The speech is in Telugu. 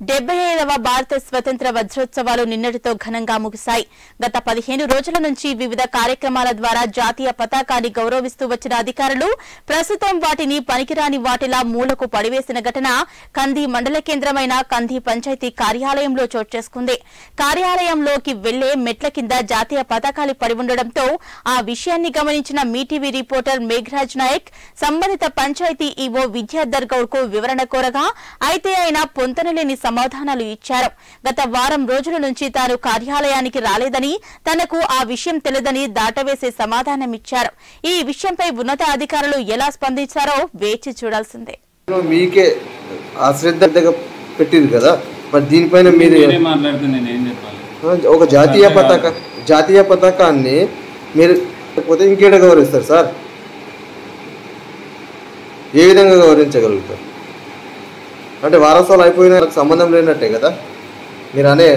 డెబ్బై ఐదవ భారత స్వతంత్ర వజ్రోత్సవాలు నిన్నటితో ఘనంగా ముగిశాయి. గత పదిహేను రోజుల నుంచి వివిధ కార్యక్రమాల ద్వారా జాతీయ పతాకాన్ని గౌరవిస్తూ వచ్చిన అధికారులు ప్రస్తుతం వాటిని పనికిరాని వాటిలా మూలకు పడివేసిన ఘటన కంది మండల కేంద్రమైన కంది పంచాయతీ కార్యాలయంలో చోటు చేసుకుంది. కార్యాలయంలోకి వెళ్ళే మెట్ల కింద జాతీయ పతాకాలు పడి ఉండడంతో ఆ విషయాన్ని గమనించిన మీటీవీ రిపోర్టర్ మేఘరాజ్ నాయక్ సంబంధిత పంచాయతీ ఈవో విద్యాధర్ గౌడ్కు వివరణ కోరగా అయితే ఆయన పొంతనలేని సమాధానాలు ఇచ్చారు. గత వారం రోజుల నుంచి తాను కార్యాలయానికి రాలేదని తనకు ఆ విషయం తెలియదని దాటవేసే సమాధానమిచ్చారు ఈ విషయంపై ఉన్నత అధికారులు ఎలా స్పందించారో వేచి చూడాల్సిందే. మీకే అశ్రద్ధగా పెట్టింది కదా మరి దీనిపైన మీరు నేనే మాట్లాడితే నేను ఏం చెప్పాలి? ఒక జాతీయ పతాక జాతీయ పతాకాన్ని మీరు లేకపోతే ఇంకేడ గౌరవిస్తారు సార్? ఏ విధంగా గౌరవించగలుగుతారు? అంటే వారసాలు అయిపోయిన సంబంధం లేనట్టే కదా? మీరు అనే